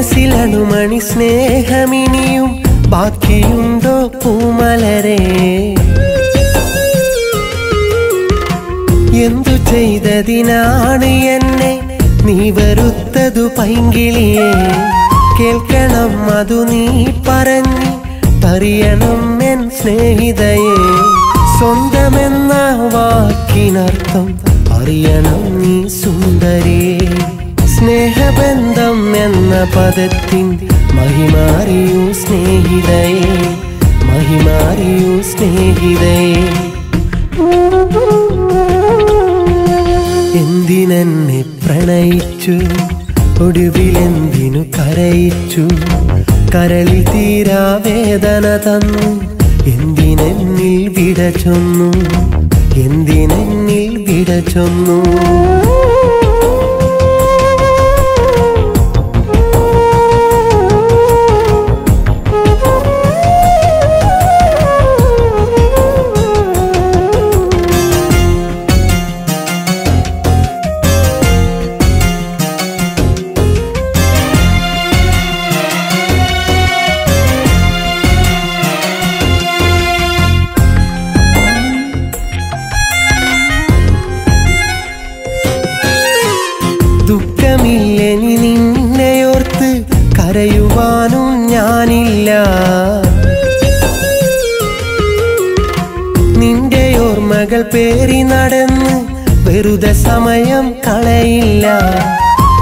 മനസ്സിലണുമണി സ്നേഹമിനിയും ബാക്കിയുണ്ടോ പൂമലരെ? എന്തു ചെയ്തതിനാണ് എന്നെ നീ വെറുത്തതു പൈങ്കിളിയെ? കേൾക്കണം അതു നീ പറഞ്ഞ് അറിയണം എൻ സ്നേഹിതയെ. സ്വന്തമെന്ന വാക്കിനർത്ഥം അറിയണം നീ സുന്ദരിയെ സ്നേഹബന്ധം എന്ന പദത്തിൻ മഹിമാറിയൂ സ്നേഹിതയെ മഹിമാറിയൂ സ്നേഹിതയെ. എന്തിനെന്നെ പ്രണയിച്ചു ഒടുവിലെന്തിനു കരയിച്ചു? കരളി തീരാ വേദന തന്നു എന്തിനെന്നിൽ വിട ചൊന്നു? എന്തിനെന്നിൽ വിട ചൊന്നു? പേറി നടന്ന് വെറുതെ സമയം കളയില്ല.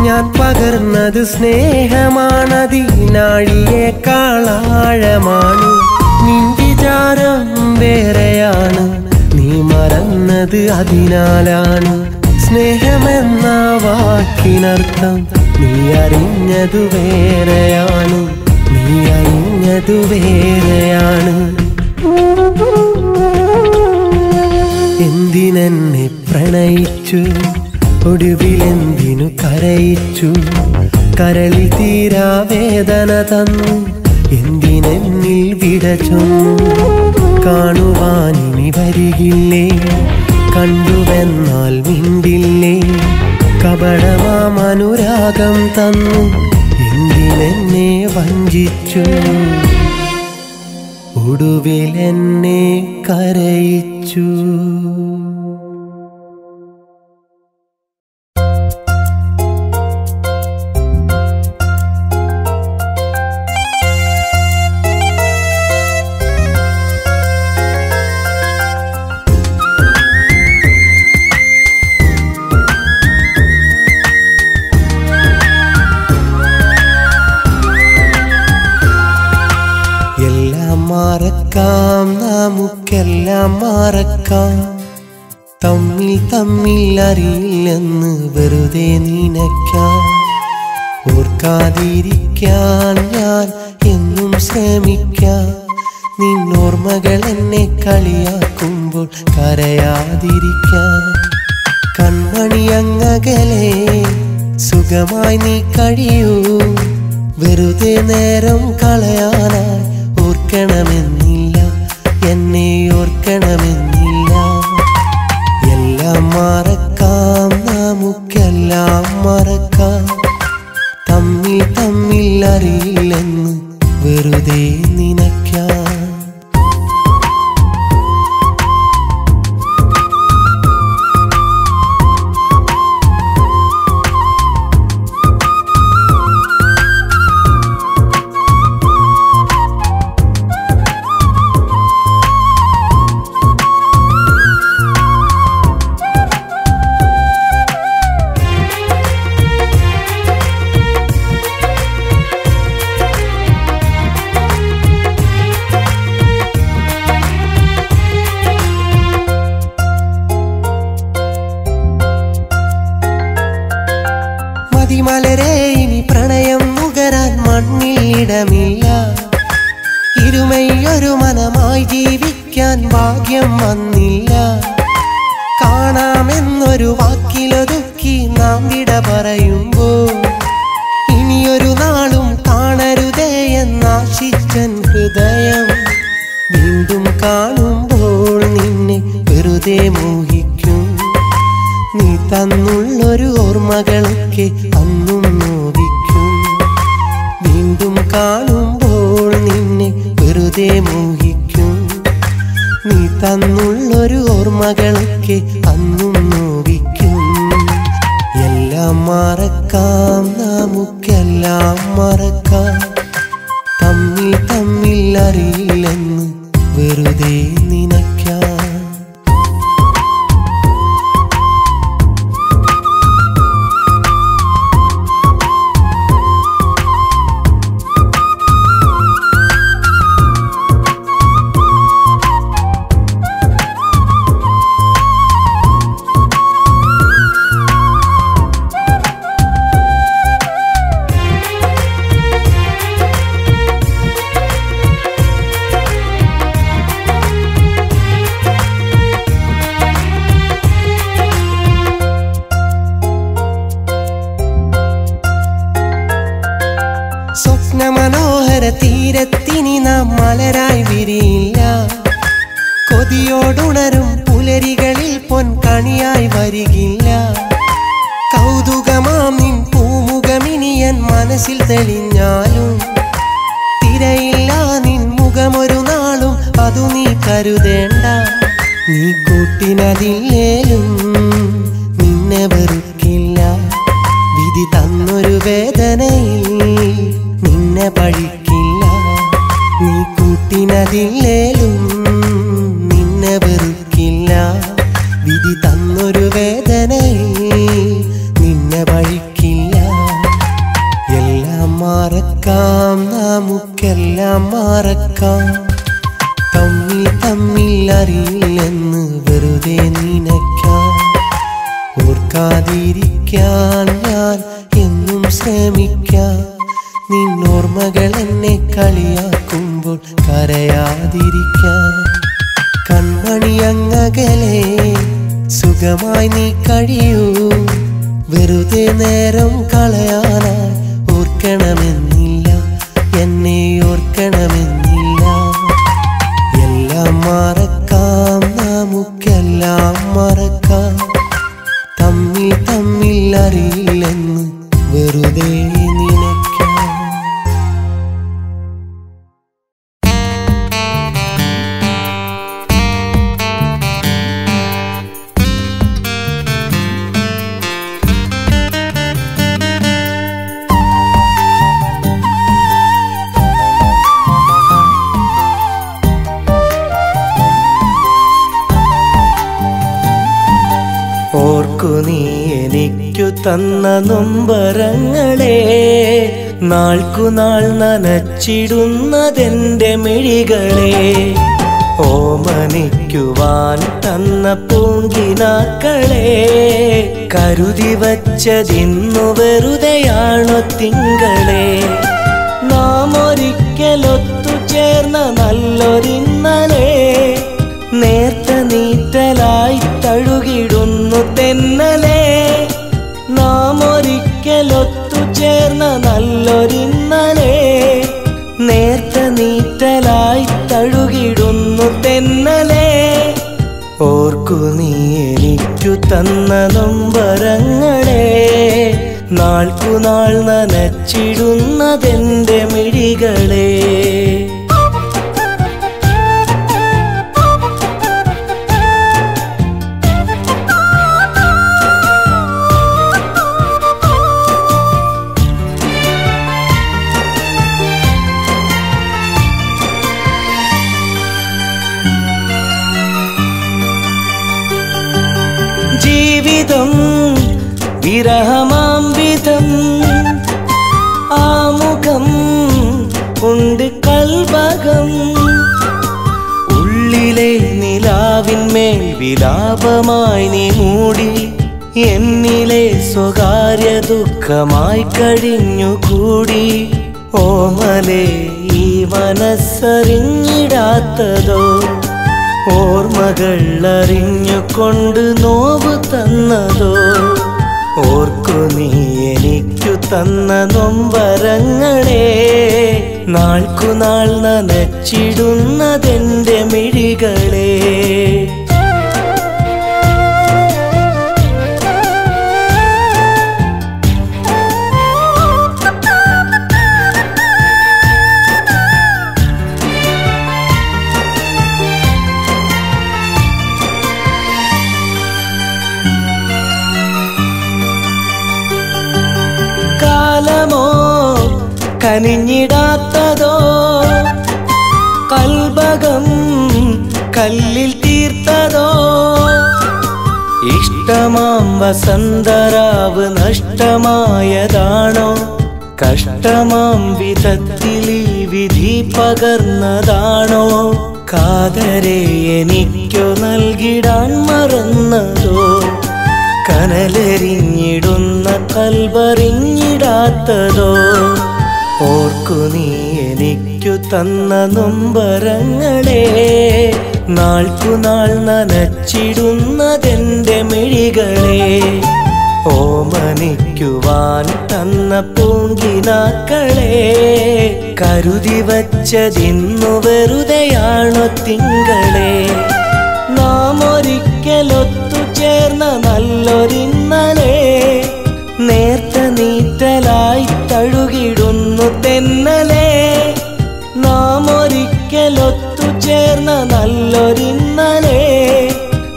ഞാൻ പകർന്നത് സ്നേഹമാണതിനാഴിയേക്കാളാഴമാണ് നിന്റെ ചാരം വേറെയാണ് നീ മറന്നത് അതിനാലാണ്. സ്നേഹമെന്ന വാക്കിനർത്ഥം നീ അറിഞ്ഞതു വേറെയാണ് നീ അറിഞ്ഞതു വേറെയാണ്. എന്തിനെന്നെ പ്രണയിച്ചു ഒടുവിലെന്തിനു കരയിച്ചു? കരളിൽ തീരാ വേദന തന്നു എന്തിനെന്നിൽ വിടച്ചു കാണുവാനിനി വരികില്ലേ കണ്ടുവെന്നാൽ മിണ്ടില്ലേ? കപടമാം അനുരാഗം തന്നു എന്തിനെന്നെ വഞ്ചിച്ചു? ഒടുവിലെന്നെ കരയിച്ചു. തമ്മിൽ തമ്മിൽ അറിയില്ലെന്ന് വെറുതെ നിനയ്ക്കാം ഓർക്കാതിരിക്കാൻ ഞാൻ എന്നും ശ്രമിക്കാം. നിന്നോർമ്മകൾ എന്നെ കളിയാക്കുമ്പോൾ കരയാതിരിക്കാൻ കൺമണി അങ്ങകലെ സുഖമായി നീ കഴിയൂ. വെറുതെ നേരം കളയാനായി ഓർക്കണമെന്നില്ല എന്നെ ഓർക്കണമെന്നില്ല. എല്ലാം മറക്കാം. നമുക്കെല്ലാം മറക്കാം. തമ്മിൽ തമ്മിൽ അറിയില്ലെന്ന് വെറുതെ നിനയ്ക്കാം. തമ്മിൽ തമ്മിൽ അറിയില്ലെന്ന് വെറുതെ നിനയ്ക്കാം. എനിക്കു തന്ന നൊമ്പരങ്ങളെ നാൾക്കുനാൾ നനച്ചിടുന്നതെന്റെ മിഴികളെ ഓമനിക്കുവാൻ തന്ന പൂങ്കിനാക്കളെ കരുതി വച്ചതിന്നു വെറുതെയാണോ തിങ്കളെ? നാം ഒരിക്കലൊത്തു ചേർന്ന നല്ലൊരിന്നലെ നേർത്ത നീറ്റലായി തഴുകിടുന്നു തെന്നലെ ചേർന്ന നല്ലൊരിന്നലെ നേർത്ത നീറ്റലായി തഴുകിടുന്നു തെന്നലെ. ഓർക്കു നീ എനിക്കു തന്ന നൊമ്പരങ്ങളെ. നാൾക്കുനാൾ നനച്ചിടുന്നതെന്റെ മിഴികളെ. കൽഭകം ഉള്ളിലെ നിലാവിന്മേൽ വിലാപമായി നീ മൂടി എന്നിലെ സ്വകാര്യ ദുഃഖമായി കഴിഞ്ഞുകൂടി ഓമലെ ഈ മനസ്സറിഞ്ഞിടാത്തതോ? ഓർമ്മകൾ അറിഞ്ഞുകൊണ്ട് നോവ് തന്നതോ? ഓർക്കു നീ തന്ന നൊമ്പരങ്ങളെ നാൾക്കുനാൾ നനച്ചിടുന്നതെന്റെ മിഴികളെ വസന്തരാവ് നഷ്ടമായതാണോ? കഷ്ടമാം വിധത്തിൽ ഈ വിധി പകർന്നതാണോ? കാതരെ എനിക്കോ നൽകിടാൻ മറന്നതോ? കനലെറിഞ്ഞിടുന്ന കൽവറിഞ്ഞിടാത്തതോ? ഓർക്കു നീ എനിക്കു തന്ന നൊമ്പരങ്ങളെ നാൾക്കുനാൾ നനച്ചിടുന്നതെന്റെ മിഴികളെ ഓമനിക്കുവാൻ തന്ന പൂങ്കിനാക്കളെ കരുതി വച്ചതിന്നു വെറുതെയാണോ തിങ്കളെ. നാം ഒരിക്കലൊത്തു ചേർന്ന നല്ലൊരിന്നലെ നേർത്ത നീറ്റലായി തഴുകിടുന്നു തെന്നലെ. നാം ഒരിക്കലൊത്തു ചേർന്ന നല്ലൊരിന്നലെ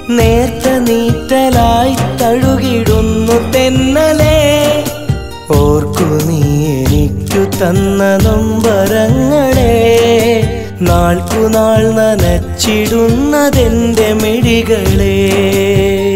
നേർത്ത നീറ്റലായി തഴുകിടുന്നു തെന്നലെ. ഓർക്കു നീ എനിക്കു തന്ന നൊമ്പരങ്ങളെ. നാൾക്കുനാൾ നനച്ചിടുന്നതെന്റെ മിഴികളെ.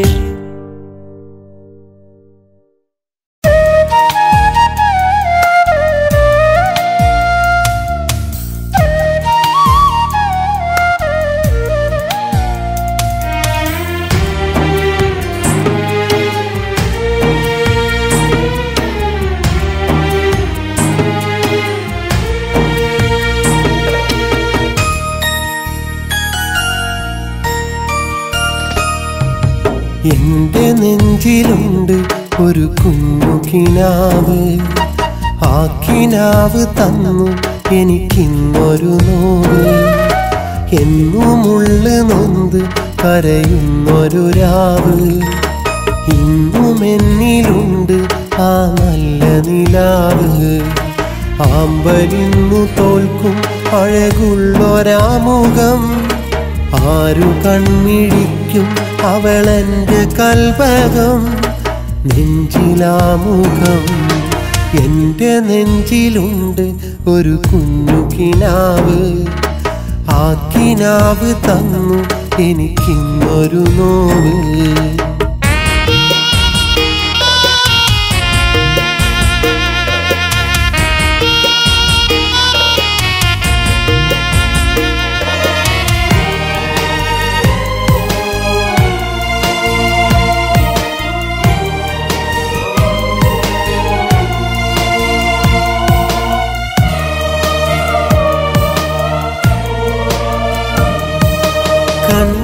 എന്റെ നെഞ്ചിലുണ്ട് ഒരു കുഞ്ഞുകിനാവ് ആ കിനാവ് തന്നു എനിക്കിന്നൊരു നോവ്. എന്നുമുള്ള നൊന്ത് കരയുന്നൊരു രാവ്. ഇന്നും എന്നിലുണ്ട് ആ നല്ല നിലാവ്. ആമ്പലിന്നു തോൽക്കും അഴകുള്ളൊരാമുഖം. ആരു കൺമിഴിക്കും അവളെന്റെ കൽപകം നെഞ്ചിലാമുഖം. എന്റെ നെഞ്ചിലുണ്ട് ഒരു കുഞ്ഞു കിനാവ്. ആ കിനാവ് തന്നു എനിക്കിന്നൊരു നോവ്.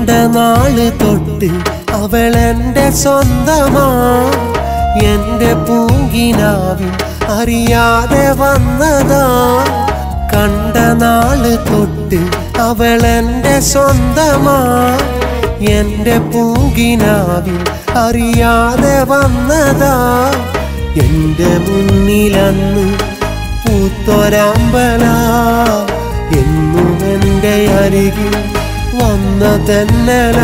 കണ്ട നാൾ തൊട്ട് എന്റെ സ്വന്തമാ. എന്റെ പൂങ്കിനാവിൻ അറിയാതെ വന്നതാ. കണ്ട നാൾ തൊട്ട് എന്റെ സ്വന്തമാ. എന്റെ പൂങ്കിനാവിൽ അറിയാതെ വന്നതാ. എന്റെ മുന്നിലന്ന് പൂത്തൊരാമ്പല. എന്നും എന്റെ അരികിൽ തെന്നല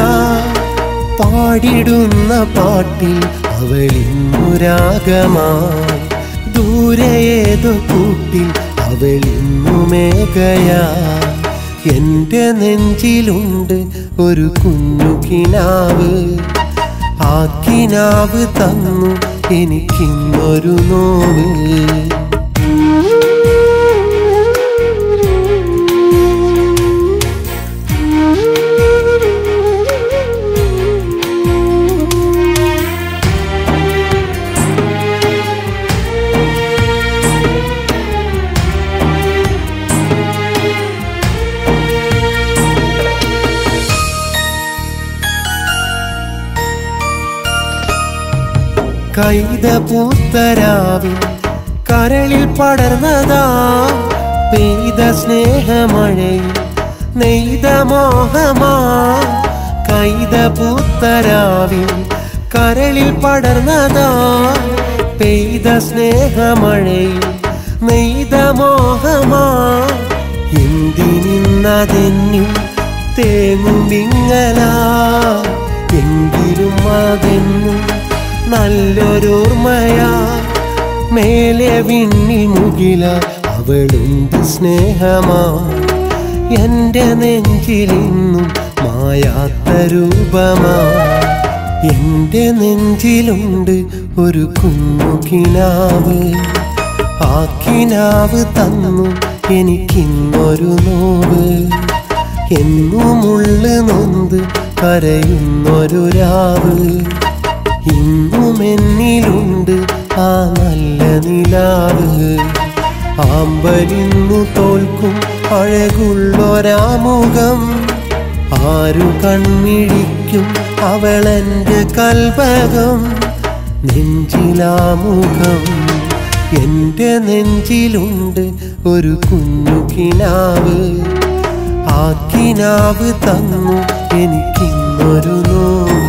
പാടിടുന്ന പാട്ടിൽ അവളിന്നുരാഗമായി ദൂരെ ഏതോ കൂട്ടിൽ അവളിന്നു മേഘയാ എന്റെ നെഞ്ചിലുണ്ട് ഒരു കുഞ്ഞു കിനാവ്. ആ കിനാവ് തന്നു എനിക്കിന്നൊരു നോവ്. കൈത പൂത്തരാവിൽ കരളിൽ പടർന്നതാ. പെയ്ത സ്നേഹമഴയിൽ നെയ്ത മോഹമാ. കൈത പൂത്തരാവിൽ കരളിൽ പടർന്നതാ. പെയ്ത സ്നേഹമഴയിൽ നെയ്ത മോഹമാ. എന്തിനിന്നതെന്നും തേങ്ങും വിങ്ങലാ. എങ്കിലും അതെന്നും നല്ലൊരോർമ്മയാ. മേലെ വിണ്ണിൽ മുകില അവളുണ്ട് സ്നേഹമാ. എന്റെ നെഞ്ചിലിന്നും മായാത്ത രൂപമാ. എന്റെ നെഞ്ചിലുണ്ട് ഒരു കുഞ്ഞുകിനാവ് ആ കിനാവ് തന്നു എനിക്കിന്നൊരു നോവ്. എന്നുമുള്ളു നൊന്ത് കരയുന്നൊരു രാവ്. ഇന്നും എന്നിലുണ്ട് ആ നല്ല നിലാവ്. ആമ്പലിന്നു തോൽക്കും അഴകുള്ളൊരാമുഖം. ആരു കൺമിഴിക്കും അവളെന്റെ കൽപകം നെഞ്ചിലാമുഖം എന്റെ നെഞ്ചിലുണ്ട് ഒരു കുഞ്ഞു കിനാവ്. ആ കിനാവ് തന്നു എനിക്കിന്നൊരു നോവ്.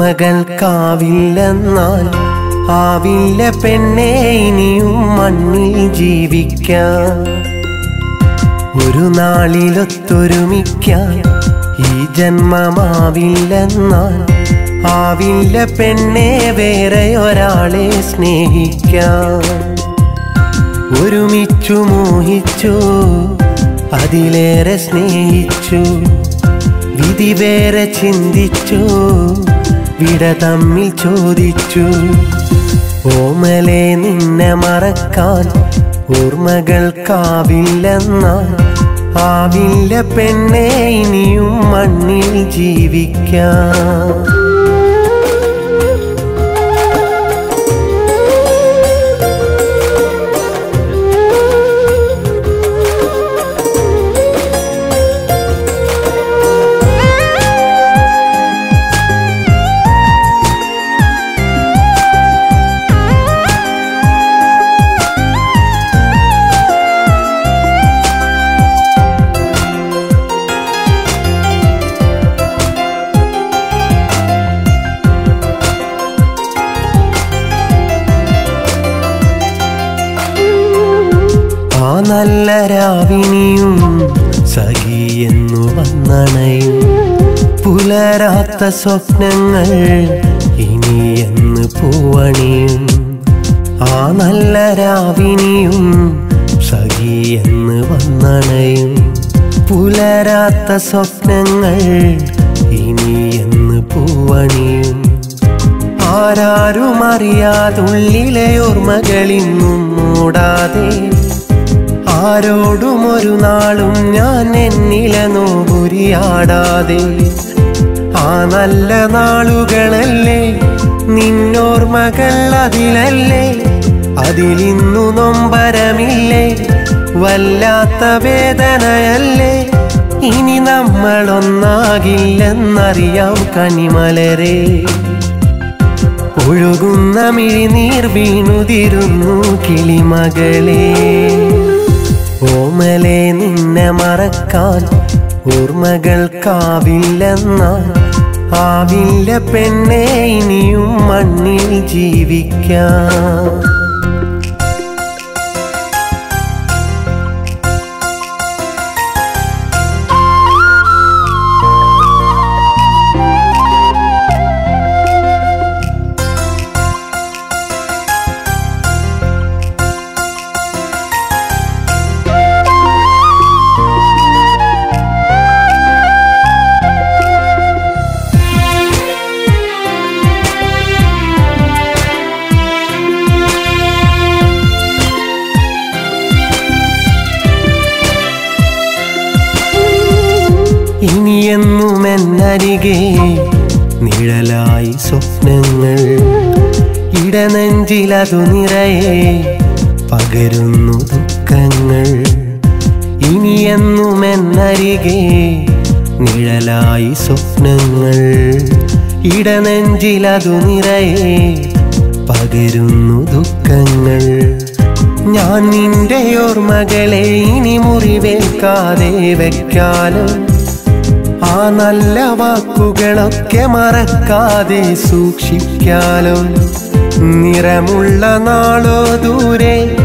ഓർമ്മകൾക്കാവില്ലെന്നാൽ ആവില്ല പെണ്ണെ ഇനിയും മണ്ണിൽ ജീവിക്കാൻ. ഒരു നാളിലൊത്തൊരുമിക്കാൻ ഈ ജന്മമാവില്ലെന്നാൽ ആവില്ല പെണ്ണെ വേറെ ഒരാളെ സ്നേഹിക്കാൻ. ഒരുമിച്ചു മോഹിച്ചു അതിലേറെ സ്നേഹിച്ചു വിധി വേറെ ചിന്തിച്ചു. വിട തമ്മിൽ ചോദിച്ചു. ഓമലെ നിന്നെ മറക്കാൻ ഓർമ്മകൾക്കാവില്ലെന്നാൽ ആവില്ല പെണ്ണെ ഇനിയും മണ്ണിൽ ജീവിക്കാം. നല്ല രാവിനിയും സഖി എന്നു വന്നണയും. പുലരാത്ത സ്വപ്നങ്ങൾ ഇനി എന്ന് പൂവണിയും. ആ നല്ല രാവിനിയും സഖി എന്ന് വന്നണയും. പുലരാത്ത സ്വപ്നങ്ങൾ ഇനി എന്ന് പൂവണിയും. ആരാരും അറിയാതുള്ളിലെ ഓർമ്മകളിന്നും മൂടാതെ ആരോടും ഒരു നാളും ഞാൻ എന്നില നോപുരിയാടാതെ ആ നല്ല നാളുകളല്ലേ നിന്നോർമകൾ അതിലല്ലേ അതിലിന്നു നൊമ്പരമില്ലേ വല്ലാത്ത വേദനയല്ലേ. ഇനി നമ്മളൊന്നാകില്ലെന്നറിയാം കണിമലരെ ഒഴുകുന്ന മിഴിനീർ വീണുതിരുന്നു കിളിമകളെ. ഓമലെ നിന്നെ മറക്കാൻ ഓർമ്മകൾ ഓർമ്മകൾക്കാവില്ലെന്നാൽ ആവില്ല പെണ്ണെ ഇനിയും മണ്ണിൽ ജീവിക്കാം പെണ്ണരികെ നിഴലായി സ്വപ്നങ്ങൾ ഇടനെഞ്ചിലതു നിറയെ പകരുന്നു ദുഃഖങ്ങൾ. ഇനിയെന്നും എന്നരികെ നിഴലായി സ്വപ്നങ്ങൾ ഇടനെഞ്ചിലതു നിറയെ പകരുന്നു ദുഃഖങ്ങൾ. ഞാൻ നിന്റെ ഓർമ്മകളെ ഇനി മുറിവേൽക്കാതെ വെക്കാലോ ആ നല്ല വാക്കുകളൊക്കെ മറക്കാതെ സൂക്ഷിക്കാലോ. നിറമുള്ള നാളോ ദൂരെ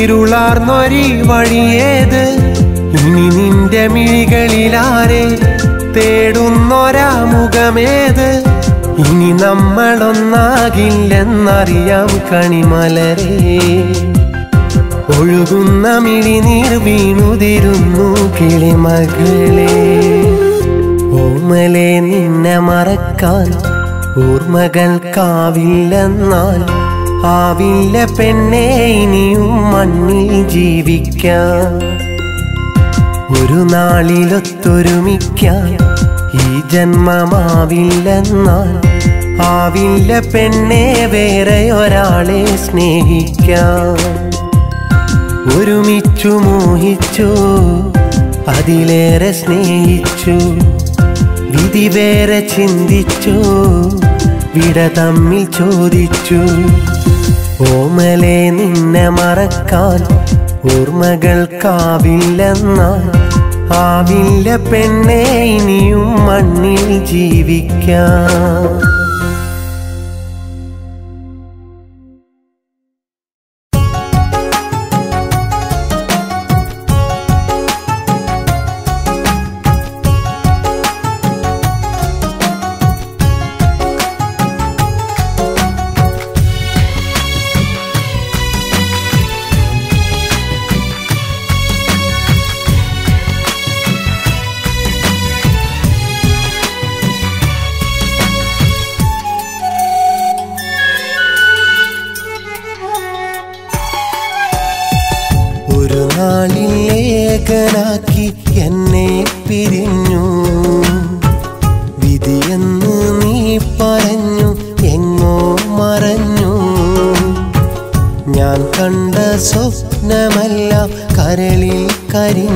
ഇരുളാർന്നൊരി വഴിയേത്. ഇനി നിന്റെ മിഴികളിലാരെ തേടുന്നൊരാ മുഖമേത്. ഇനി നമ്മളൊന്നാകില്ലെന്നറിയാം കണിമലരേ. ഒഴുകുന്ന മിഴിനീർ വീണുതിരുന്നു കിളിമകളെ. ഓമലെ നിന്നെ മറക്കാൻ ഓർമ്മകൾക്കാവില്ലെന്നാൽ ആവില്ല പെണ്ണെ ഇനിയും മണ്ണിൽ ജീവിക്കാൻ. ഒരു നാളിലൊത്തൊരുമിക്കാൻ ഈ ജന്മമാവില്ലെന്നാൽ ആവില്ല പെണ്ണെ വേറെ ഒരാളെ സ്നേഹിക്കാൻ. ഒരുമിച്ചു മോഹിച്ചു അതിലേറെ സ്നേഹിച്ചു. വിധി വേറെ ചിന്തിച്ചു വിട തമ്മിൽ ചോദിച്ചു. ഓമലെ നിന്നെ മറക്കാൻ ഓർമ്മകൾക്കാവില്ലെന്നാൽ ആവില്ല പെണ്ണെ ഇനിയും മണ്ണിൽ ജീവിക്കാം. കരളിൽ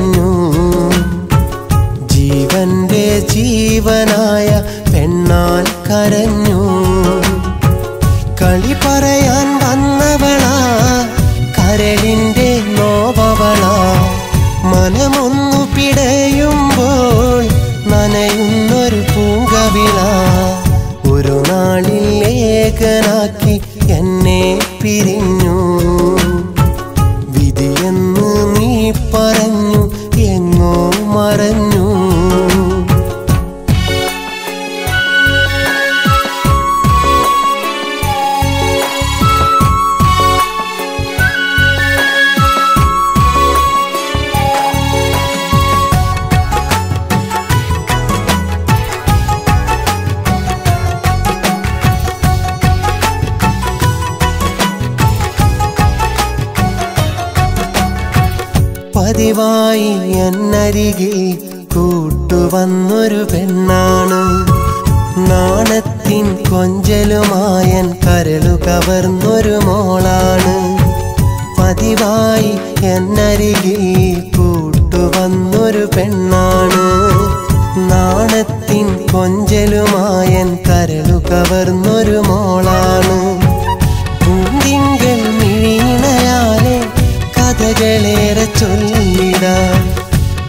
എന്നരികിൽ കൂട്ടുവന്നൊരു പെണ്ണാണ്. നാണത്തിൻ കൊഞ്ചലുമായൻ കരളു കവർന്നൊരു മോളാണ്. പൂന്തിങ്കൾ മിഴിണയാലെ കഥകളേറെ ചൊല്ലിടാൻ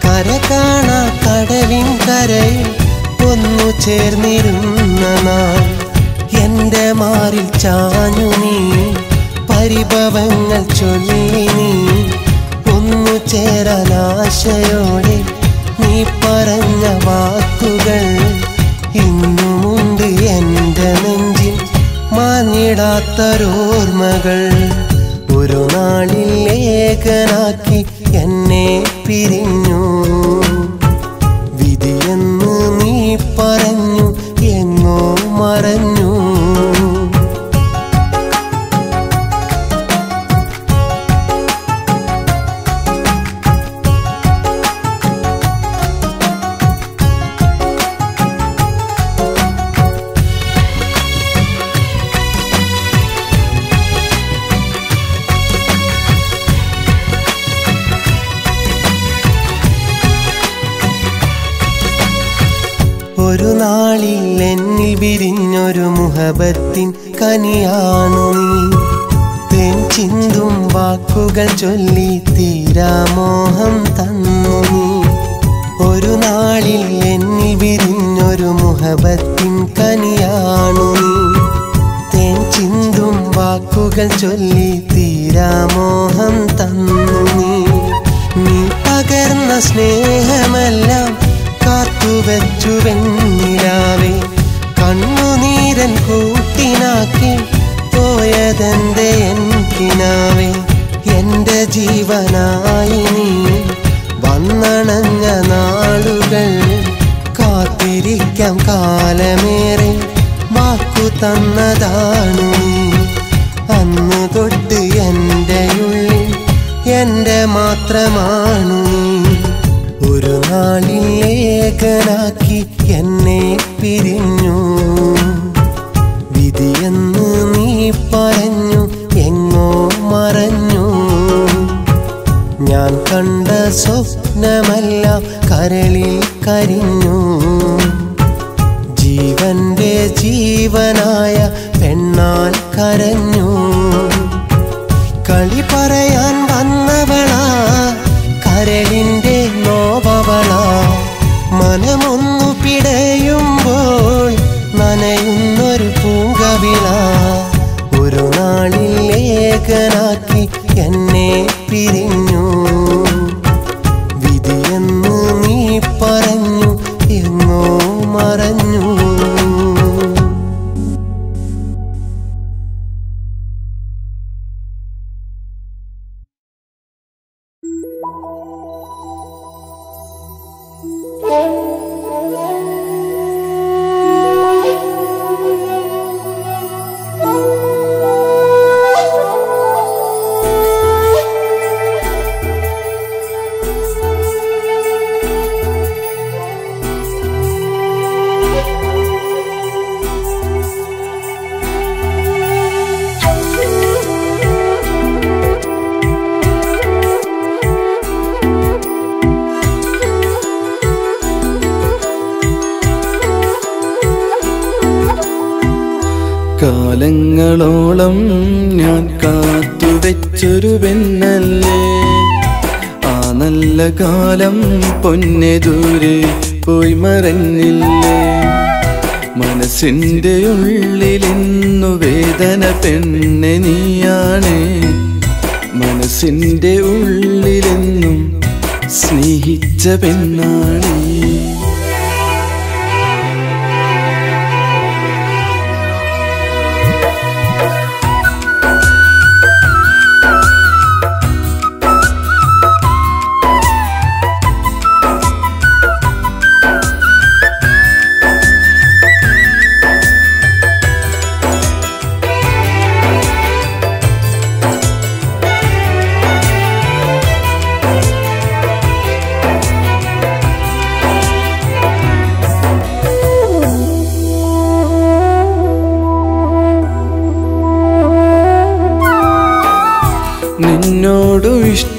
കര കാണാ കടലിൻ കരയിൽ ഒന്നു ചേർന്നിരുന്ന നാൾ. എന്റെ മാറിൽ ചാഞ്ഞു നീ പരിഭവങ്ങൾ ചൊല്ലി നീ. ആശയോടെ നീ പറഞ്ഞ വാക്കുകൾ ഇന്നുമുണ്ട് എന്റെ നെഞ്ചിൽ മാഞ്ഞിടാത്തൊരോർമ്മകൾ. ഒരു നാളിൽ ഏകനാക്കി എന്നെ പിരിഞ്ഞു വിരിഞ്ഞൊരു മുഹബത്തിൻ കനിയാണു തേൻ ചിന്തും വാക്കുകൾ ചൊല്ലി തീരാമോഹം തന്നു ഒരു നാളിൽ എന്നിൽ വിരിഞ്ഞൊരു മുഹബത്തിൻ കനിയാണു തേൻ ചിന്തും വാക്കുകൾ ചൊല്ലി തീരാമോഹം തന്നു നീ പകർന്ന സ്നേഹമെല്ലാം കാത്തുവച്ചു വെണ്ണിലാവേ. കണ്ണുനീരൻ കൂട്ടിനാക്കി പോയതെന്റെ എന്തിനാവേ എന്റെ ജീവനായി നീ വന്നണഞ്ഞ നാളുകൾ കാത്തിരിക്കാം കാലമേറെ. വാക്കു തന്നതാണു നീ. അന്നു തൊട്ട് എന്റെ ഉള്ളിൽ എന്റെ മാത്രമാണു നാളിൽ ഏകനാക്കി എന്നെ പിരിഞ്ഞു. വിധിയെന്ന് നീ പറഞ്ഞു എങ്ങോ മറഞ്ഞു. ഞാൻ കണ്ട സ്വപ്നമെല്ലാം കരളിൽ കരിഞ്ഞു. ജീവന്റെ ജീവനായ പെണ്ണാൽ കരഞ്ഞു. കാത്തുവെച്ചൊരു പെണ്ണല്ലേ ആ നല്ല കാലം പൊന്നെ ദൂരെ പോയി മറഞ്ഞില്ലേ? മനസ്സിന്റെ ഉള്ളിലിന്നു വേദന പെണ്ണെ നീയാണ്. മനസ്സിന്റെ ഉള്ളിലെന്നും സ്നേഹിച്ച പെണ്ണാണേ.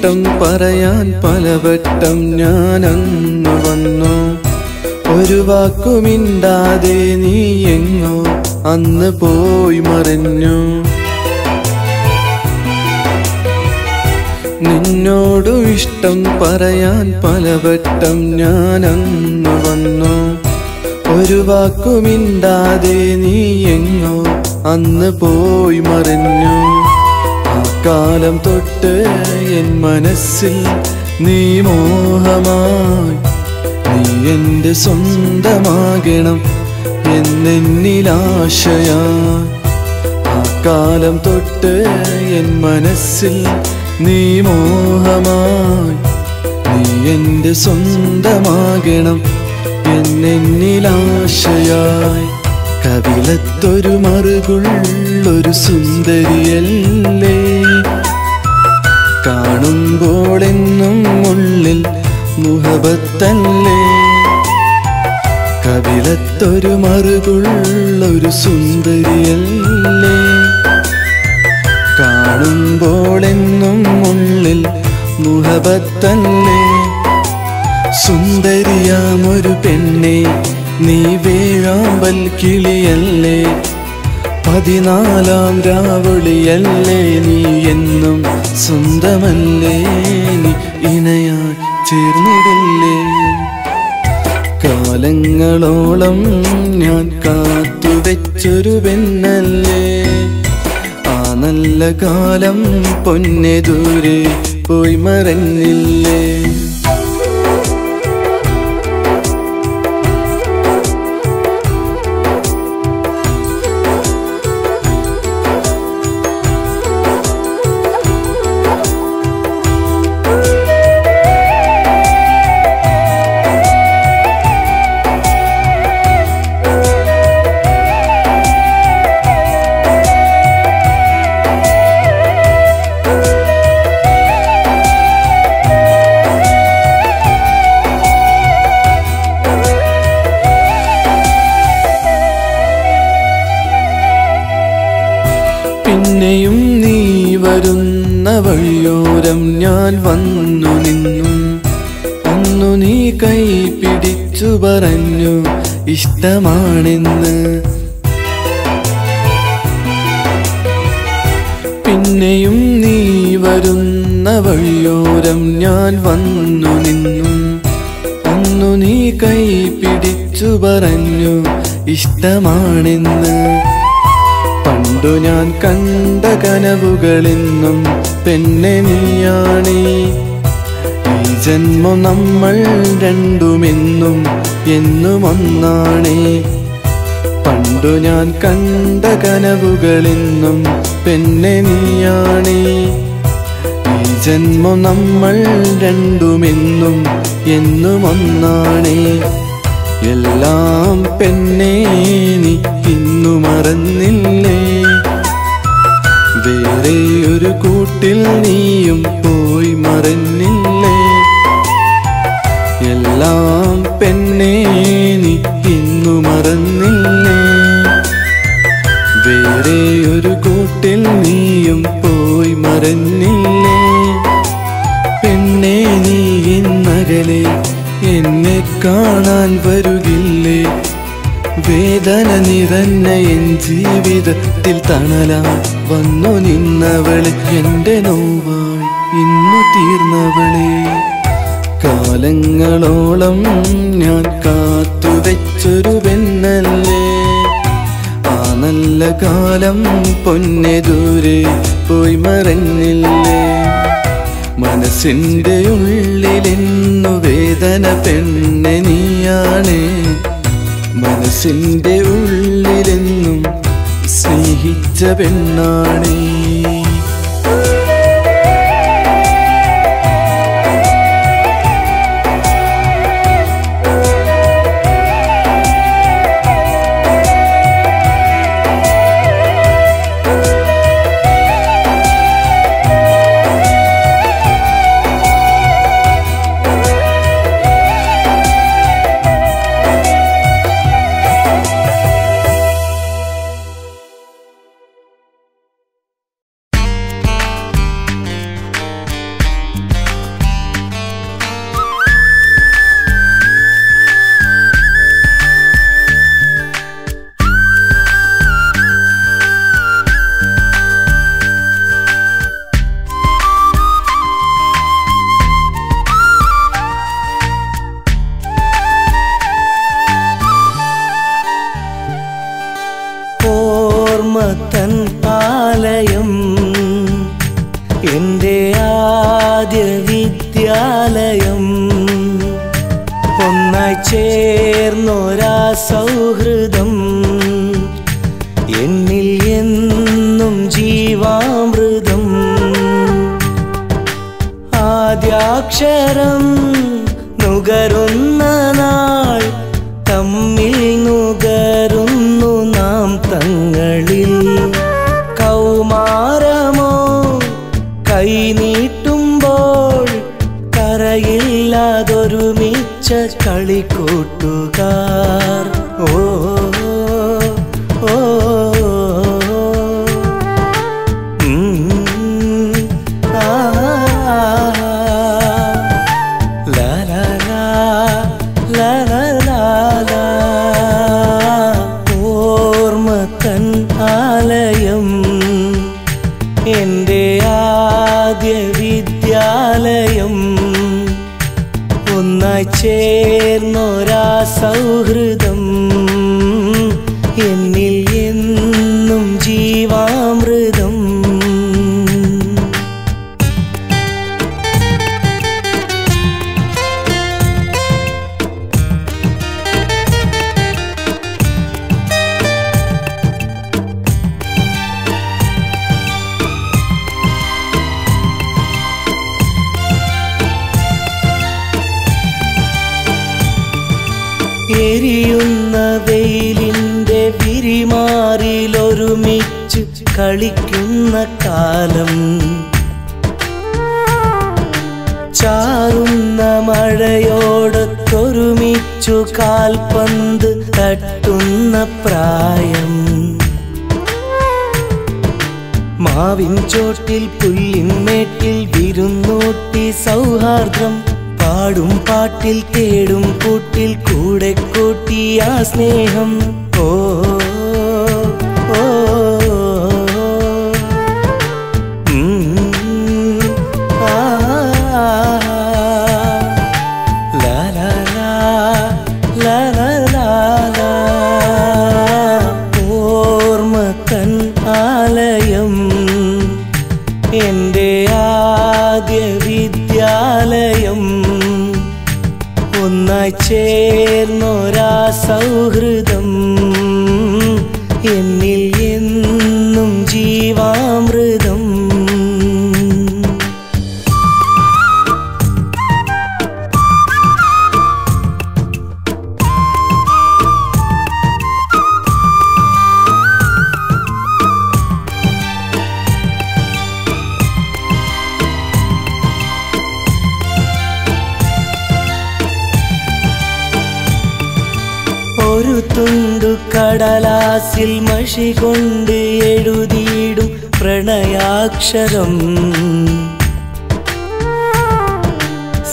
ഇഷ്ടം പറയാൻ പലവട്ടം ഞാൻ അന്ന് വന്നു. ഒരു വാക്കുമിണ്ടാതെ നീ എങ്ങോ അന്ന് പോയി മറിഞ്ഞു. നിന്നോടു ഇഷ്ടം പറയാൻ പലവട്ടം ഞാൻ അന്ന് വന്നു. ഒരു വാക്കുമിണ്ടാതെ നീ എങ്ങോ അന്ന് പോയി മറഞ്ഞു. കാലം തൊട്ട് എൻ മനസ്സിൽ നീ മോഹമായി. നീ എന്റെ സ്വന്തമാകണം എന്നെന്നിലാശയാ കാലം തൊട്ട് എൻ മനസ്സിൽ നീ മോഹമായി. നീ എന്റെ സ്വന്തമാകണം എന്നെന്നിലാശയായി കവിളത്തൊരു മറുകുള്ളൊരു സുന്ദരിയല്ലേ? കാണുമ്പോൾ എന്നും ഉള്ളിൽ മുഹബത്തല്ലേ? കവിളത്തൊരു മറുകുള്ളൊരു സുന്ദരിയല്ലേ? കാണുമ്പോൾ എന്നും ഉള്ളിൽ മുഹബത്തല്ലേ? സുന്ദരിയാമൊരു പെണ്ണേ നീ വേഴാമ്പൽ കിളിയല്ലേ? പതിനാലാം രാവളിയല്ലേ നീ എന്നും സ്വന്തമല്ലേ നീ ഇണയായി ചേർന്നിടില്ലേ കാലങ്ങളോളം ഞാൻ കാത്തുവെച്ചൊരു പെണ്ണല്ലേ? ആ നല്ല കാലം പൊന്നെ ദൂരെ പോയി മറഞ്ഞില്ലേ വരുന്ന വഴിയോരം ഞാൻ വന്നു നിന്നു. അന്നു നീ കൈ പിടിച്ചു പറഞ്ഞു ഇഷ്ടമാണെന്ന്. പിന്നെയും നീ വരുന്ന വഴിയോരം ഞാൻ വന്നു നിന്നു. അന്നു നീ കൈ പിടിച്ചു പറഞ്ഞു ഇഷ്ടമാണെന്ന്. പണ്ടു ഞാൻ കണ്ട കനവുകളിന്നും പെണ്ണെ നീയാണേ. ഈ ജന്മം നമ്മൾ രണ്ടുമെന്നും എന്നും ഒന്നാണേ. പണ്ടു ഞാൻ കണ്ട കനവുകളിന്നും പെണ്ണെ നീയാണേ. ഈ ജന്മം നമ്മൾ രണ്ടുമെന്നും എന്നും ഒന്നാണേ. എല്ലാം പെണ്ണേ നീ ഇന്നു മറന്നില്ലേ? വേറെ ഒരു കൂട്ടിൽ നീയും പോയി മറന്നില്ലേ? എല്ലാം പെണ്ണേ നീ ഇന്നു മറന്നില്ലേ? വേറെ ഒരു കൂട്ടിൽ നീയും പോയി മറന്നില്ലേ? പെണ്ണേ നീ ഇന്നകലെ എന്നെ കാണാൻ വരുകില്ലേ? വേദന നിറഞ്ഞ എൻ ജീവിതത്തിൽ തണലാ വന്നു നിന്നവളെ എന്റെ നോവായി ഇന്നു തീർന്നവളെ. കാലങ്ങളോളം ഞാൻ കാത്തു വെച്ചൊരു പെണ്ണല്ലേ? ആ നല്ല കാലം പൊന്നെ ദൂരെ പോയി മറഞ്ഞില്ലേ? മനസ്സിന്റെ ഉള്ളിലെന്നു വേദന പെണ്ണെ നീയാണ്. മനസ്സിന്റെ ഉള്ളിലെന്നും സ്നേഹിച്ച പെണ്ണാണേ. ആദ്യാക്ഷരം നുകരുന്ന നാൾ തമ്മിൽ നുകരുന്നു നാം തങ്ങളിൽ. കൗമാരമോ കൈനീട്ടുമ്പോൾ കരയില്ലാതൊരുമിച്ച കളിക്കൂട്ടുകാർ വെയിലിന്റെ വിരിമാറിലൊരുമിച്ച് കളിക്കുന്ന കാലം. ചാറുന്ന മഴയോടൊത്തൊരുമിച്ചു കാൽപന്ത് തട്ടുന്ന പ്രായം. മാവിൻ ചോട്ടിൽ പുല്ലിൻമേട്ടിൽ വിരുന്നൂട്ടി സൗഹാർദ്ദം പാടും പാട്ടിൽ തേടും കൂട്ടിൽ കൂടെ കൂട്ടിയ സ്നേഹം. ഓ കടലാസിൽ മഷി കൊണ്ട് എഴുതിയിടും പ്രണയാക്ഷരം.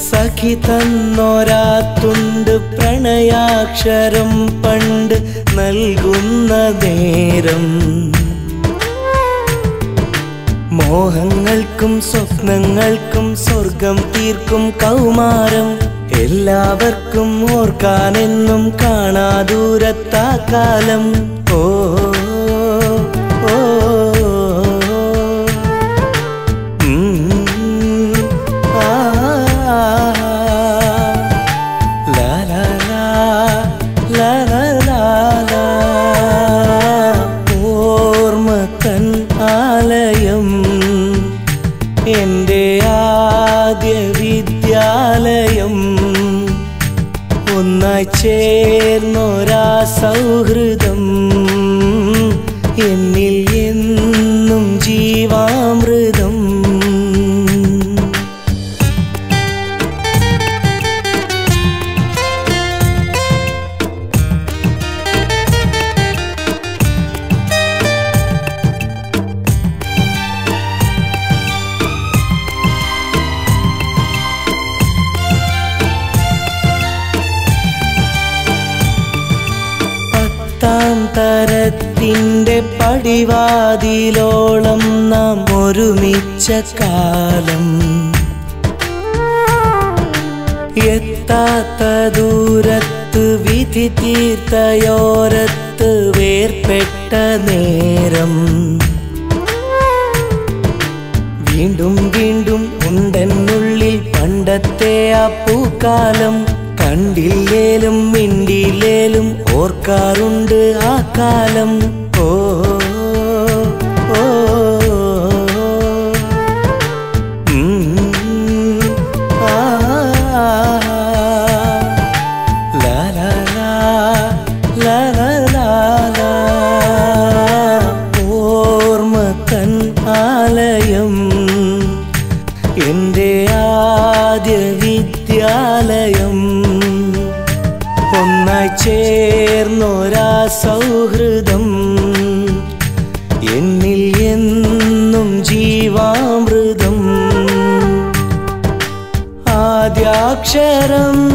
സഖി തന്നോരാത്തുണ്ട് തുണ്ട് പ്രണയാക്ഷരം പണ്ട് നൽകുന്ന നേരം. മോഹങ്ങൾക്കും സ്വപ്നങ്ങൾക്കും സ്വർഗം തീർക്കും കൗമാരം. എല്ലാവർക്കും ഓർക്കാനെന്നും കാണാദൂരത്താ കാലം. എന്റെ ആദ്യ വിദ്യാലയം. ഒന്നായി ചേർന്നൊരാ സൗഹൃദം. എന്നിൽ എന്റെ ആദ്യ വിദ്യാലയം. ഒന്നായി ചേർന്നൊരാ സൗഹൃദം. എന്നിൽ എന്നും ജീവാമൃതം. ആദ്യാക്ഷരം